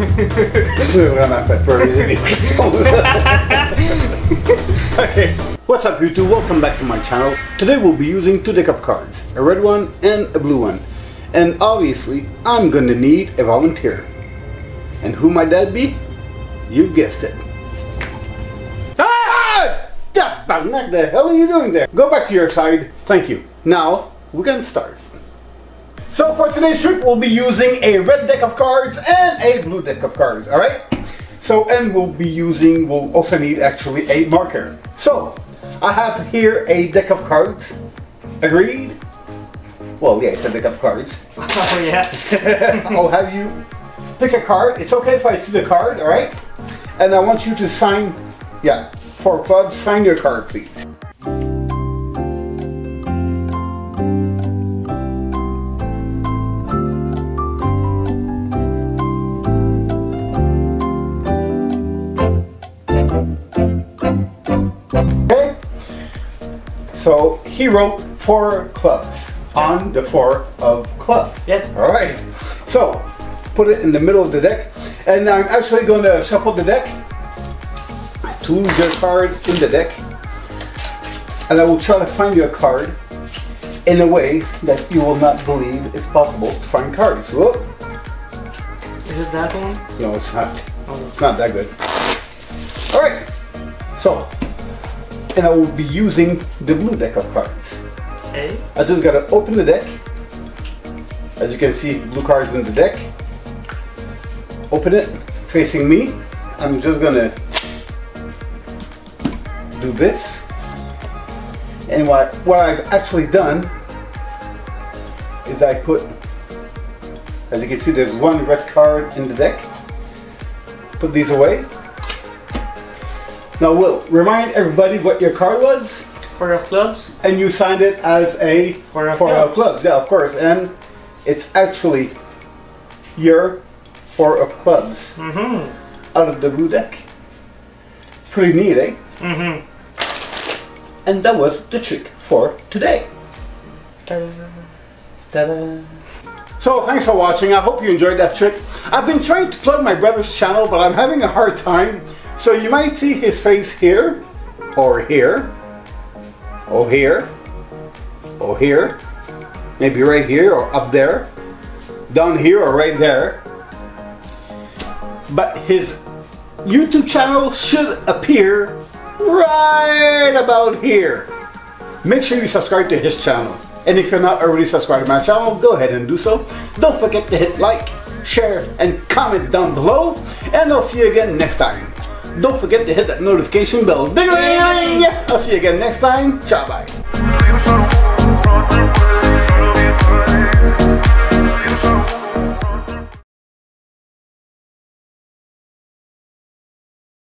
Vraiment fait peur, des okay, what's up YouTube? Welcome back to my channel. Today we'll be using two deck of cards, a red one and a blue one. And obviously, I'm gonna need a volunteer. And who might that be? You guessed it. Ah! What the hell are you doing there? Go back to your side. Thank you. Now, we can start. So for today's trip, we'll be using a red deck of cards and a blue deck of cards, alright? So, and we'll be using, we'll also need actually a marker. So, I have here a deck of cards. Agreed? Well, yeah, it's a deck of cards. Oh yeah. I'll have you pick a card. It's okay if I see the card, alright? And I want you to sign, yeah, for clubs, sign your card, please. So he wrote four clubs on the four of club. Yep. All right. So put it in the middle of the deck, and I'm actually going to shuffle the deck to the card in the deck, and I will try to find you a card in a way that you will not believe it's possible to find cards. Whoop. Is it that one? No, it's not. Oh. It's not that good. All right. So, and I will be using the blue deck of cards. Okay. I just gotta open the deck. As you can see, blue cards in the deck. Open it, facing me. I'm just gonna do this. And what, what I've actually done is I put, as you can see, there's one red card in the deck. Put these away. Now, Will, remind everybody what your card was Four of clubs. and you signed it as a For a for club. a club. Yeah, of course. And it's actually your four of clubs Mm-hmm. out of the blue deck. Pretty neat, eh? Mm-hmm. And that was the trick for today. Ta-da. Ta-da. So thanks for watching. I hope you enjoyed that trick. I've been trying to plug my brother's channel, but I'm having a hard time. So you might see his face here, or here, or here, or here, maybe right here or up there, down here or right there. But his YouTube channel should appear right about here. Make sure you subscribe to his channel. And if you're not already subscribed to my channel, go ahead and do so. Don't forget to hit like, share, and comment down below. And I'll see you again next time. Don't forget to hit that notification bell. Ding -a -a. I'll see you again next time. Ciao, bye.